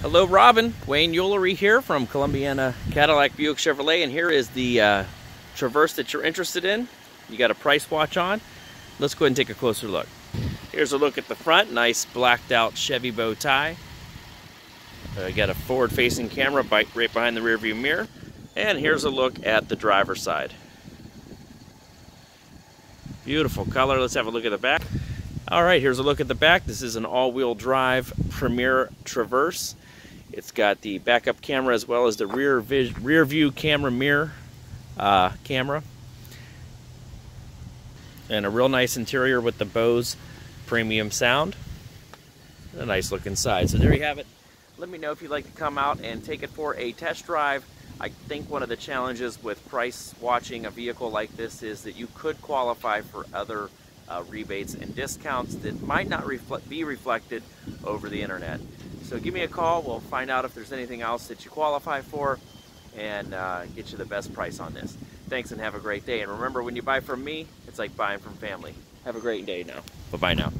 Hello, Robin. Wayne Eulery here from Columbiana Cadillac Buick Chevrolet, and here is the uh, Traverse that you're interested in. You got a price watch on. Let's go ahead and take a closer look. Here's a look at the front. Nice blacked out Chevy bow tie. Uh, got a forward-facing camera bike right behind the rearview mirror. And here's a look at the driver's side. Beautiful color. Let's have a look at the back. All right, here's a look at the back. This is an all-wheel drive Premier Traverse. It's got the backup camera as well as the rear, rear view camera mirror uh, camera. And a real nice interior with the Bose premium sound. A nice look inside. So there you have it. Let me know if you'd like to come out and take it for a test drive. I think one of the challenges with price watching a vehicle like this is that you could qualify for other uh, rebates and discounts that might not reflect, be reflected over the internet. So give me a call. We'll find out if there's anything else that you qualify for and uh, get you the best price on this. Thanks and have a great day. And remember, when you buy from me, it's like buying from family. Have a great day now. Bye-bye now.